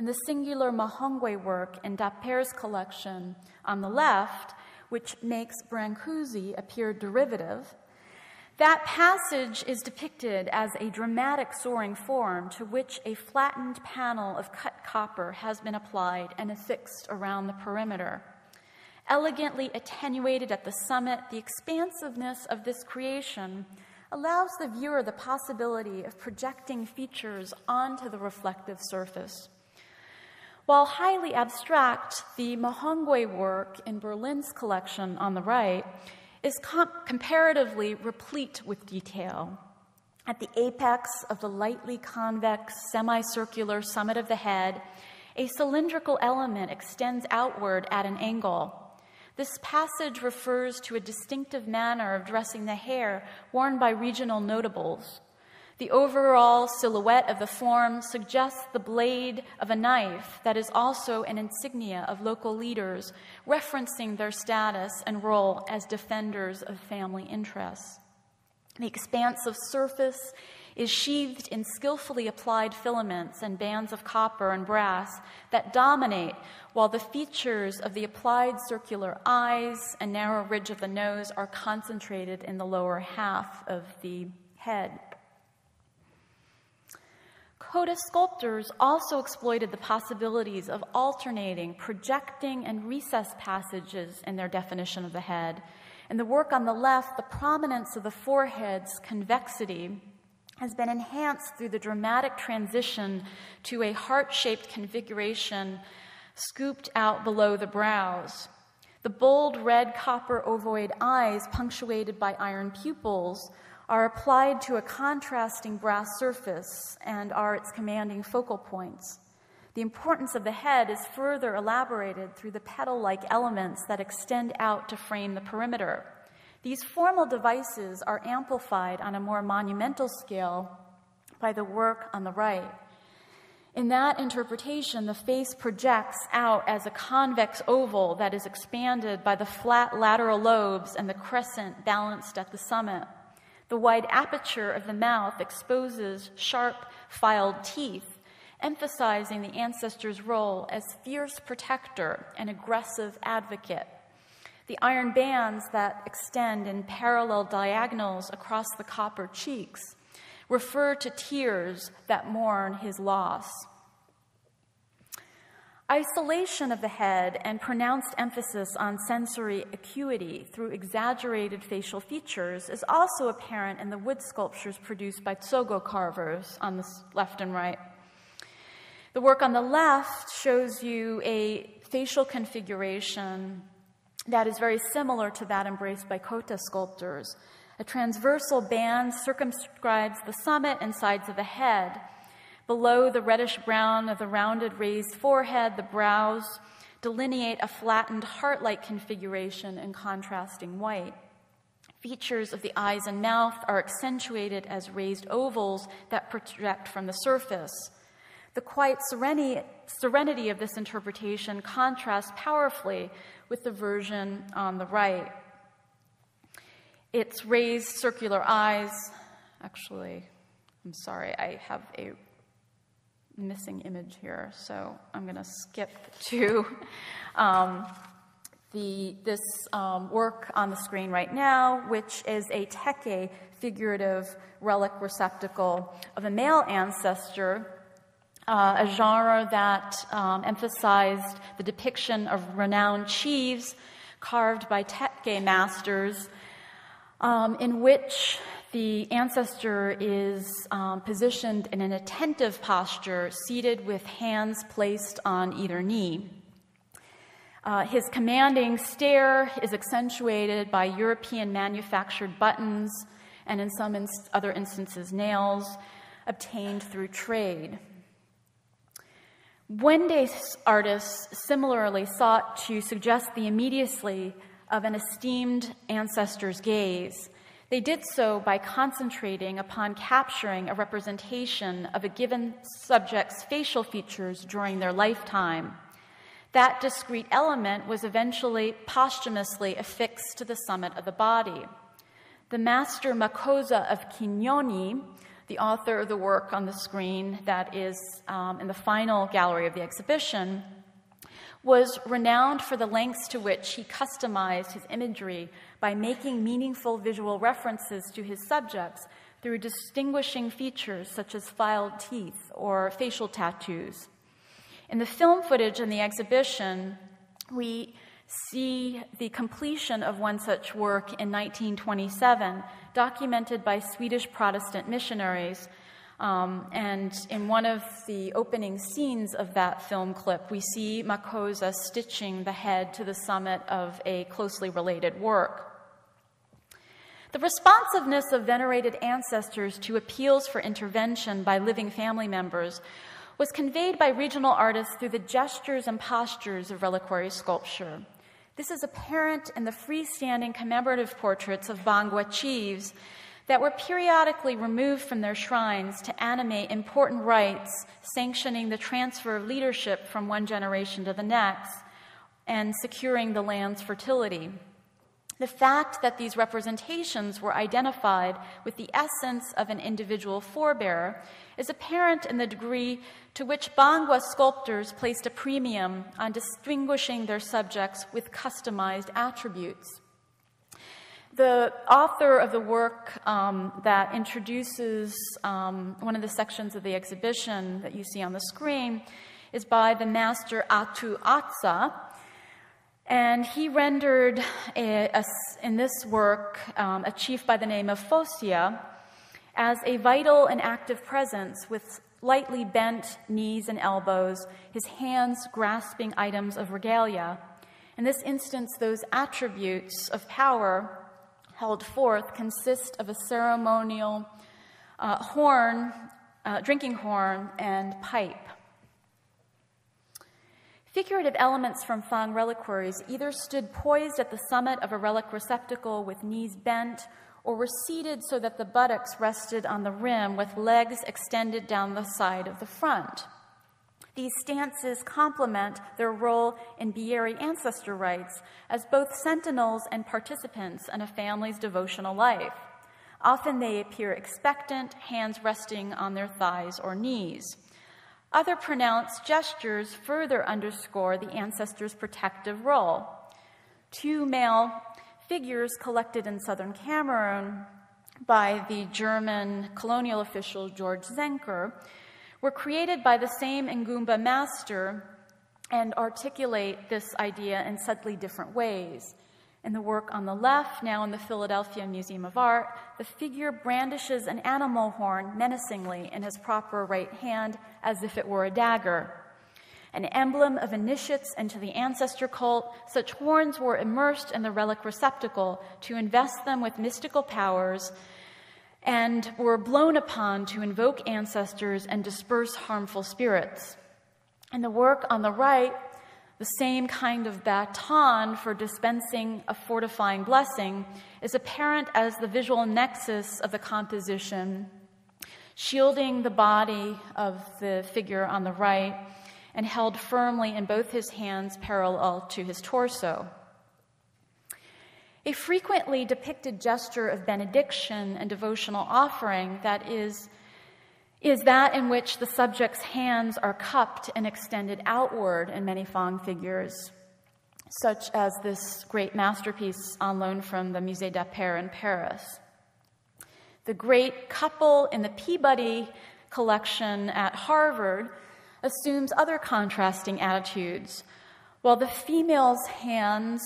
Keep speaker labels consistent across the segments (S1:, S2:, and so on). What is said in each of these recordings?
S1: and the singular Mahongwe work in Dapper's collection on the left, which makes Brancusi appear derivative, that passage is depicted as a dramatic soaring form to which a flattened panel of cut copper has been applied and affixed around the perimeter. Elegantly attenuated at the summit, the expansiveness of this creation allows the viewer the possibility of projecting features onto the reflective surface. While highly abstract, the Mahongwe work in Berlin's collection on the right is com- comparatively replete with detail. At the apex of the lightly convex semicircular summit of the head, a cylindrical element extends outward at an angle. This passage refers to a distinctive manner of dressing the hair worn by regional notables. The overall silhouette of the form suggests the blade of a knife that is also an insignia of local leaders, referencing their status and role as defenders of family interests. The expansive surface is sheathed in skillfully applied filaments and bands of copper and brass that dominate, while the features of the applied circular eyes and narrow ridge of the nose are concentrated in the lower half of the head. Kota sculptors also exploited the possibilities of alternating, projecting, and recessed passages in their definition of the head. In the work on the left, the prominence of the forehead's convexity has been enhanced through the dramatic transition to a heart shaped configuration scooped out below the brows. The bold red copper ovoid eyes, punctuated by iron pupils, are applied to a contrasting brass surface and are its commanding focal points. The importance of the head is further elaborated through the petal like elements that extend out to frame the perimeter. These formal devices are amplified on a more monumental scale by the work on the right. In that interpretation, the face projects out as a convex oval that is expanded by the flat lateral lobes and the crescent balanced at the summit. The wide aperture of the mouth exposes sharp, filed teeth, emphasizing the ancestor's role as fierce protector and aggressive advocate. The iron bands that extend in parallel diagonals across the copper cheeks refer to tears that mourn his loss. Isolation of the head and pronounced emphasis on sensory acuity through exaggerated facial features is also apparent in the wood sculptures produced by Tsogo carvers on the left and right. The work on the left shows you a facial configuration that is very similar to that embraced by Kota sculptors. A transversal band circumscribes the summit and sides of the head Below the reddish brown of the rounded raised forehead, the brows delineate a flattened heart like configuration in contrasting white. Features of the eyes and mouth are accentuated as raised ovals that project from the surface. The quiet serenity of this interpretation contrasts powerfully with the version on the right. Its raised circular eyes, actually, I'm sorry, I have a missing image here, so I'm going to skip to um, the, this um, work on the screen right now, which is a teke figurative relic receptacle of a male ancestor, uh, a genre that um, emphasized the depiction of renowned chiefs carved by teke masters, um, in which the ancestor is um, positioned in an attentive posture, seated with hands placed on either knee. Uh, his commanding stare is accentuated by European manufactured buttons and, in some other instances, nails obtained through trade. Bembe artists similarly sought to suggest the immediacy of an esteemed ancestor's gaze they did so by concentrating upon capturing a representation of a given subject's facial features during their lifetime. That discrete element was eventually posthumously affixed to the summit of the body. The master Makosa of Kingoyi, the author of the work on the screen that is um, in the final gallery of the exhibition, was renowned for the lengths to which he customized his imagery by making meaningful visual references to his subjects through distinguishing features such as filed teeth or facial tattoos. In the film footage in the exhibition, we see the completion of one such work in 1927, documented by Swedish Protestant missionaries. Um, and in one of the opening scenes of that film clip, we see Makosa stitching the head to the summit of a closely related work. The responsiveness of venerated ancestors to appeals for intervention by living family members was conveyed by regional artists through the gestures and postures of reliquary sculpture. This is apparent in the freestanding commemorative portraits of Bangwa chiefs that were periodically removed from their shrines to animate important rites sanctioning the transfer of leadership from one generation to the next and securing the land's fertility. The fact that these representations were identified with the essence of an individual forebearer is apparent in the degree to which Bangwa sculptors placed a premium on distinguishing their subjects with customized attributes. The author of the work um, that introduces um, one of the sections of the exhibition that you see on the screen is by the master Atu Atsa, and he rendered a, a, in this work um, a chief by the name of Fosia as a vital and active presence with lightly bent knees and elbows, his hands grasping items of regalia. In this instance, those attributes of power held forth consist of a ceremonial uh, horn, uh, drinking horn, and pipe. Figurative elements from Fang reliquaries either stood poised at the summit of a relic receptacle with knees bent, or were seated so that the buttocks rested on the rim with legs extended down the side of the front. These stances complement their role in Bieri ancestor rites as both sentinels and participants in a family's devotional life. Often they appear expectant, hands resting on their thighs or knees. Other pronounced gestures further underscore the ancestor's protective role. Two male figures collected in southern Cameroon by the German colonial official George Zenker were created by the same Ngumba master and articulate this idea in subtly different ways. In the work on the left, now in the Philadelphia Museum of Art, the figure brandishes an animal horn menacingly in his proper right hand as if it were a dagger. An emblem of initiates into the ancestor cult, such horns were immersed in the relic receptacle to invest them with mystical powers and were blown upon to invoke ancestors and disperse harmful spirits. In the work on the right, the same kind of baton for dispensing a fortifying blessing is apparent as the visual nexus of the composition, shielding the body of the figure on the right and held firmly in both his hands parallel to his torso. A frequently depicted gesture of benediction and devotional offering that is is that in which the subject's hands are cupped and extended outward in many Fang figures, such as this great masterpiece on loan from the Musée Dapper in Paris. The great couple in the Peabody collection at Harvard assumes other contrasting attitudes. While the female's hands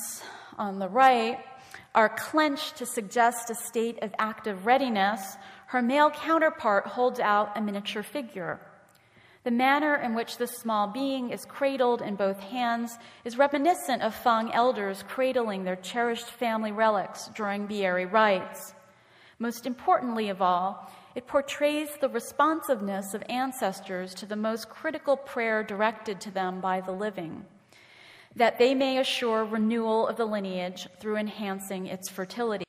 S1: on the right are clenched to suggest a state of active readiness, her male counterpart holds out a miniature figure. The manner in which this small being is cradled in both hands is reminiscent of Fang elders cradling their cherished family relics during Bieri rites. Most importantly of all, it portrays the responsiveness of ancestors to the most critical prayer directed to them by the living, that they may assure renewal of the lineage through enhancing its fertility.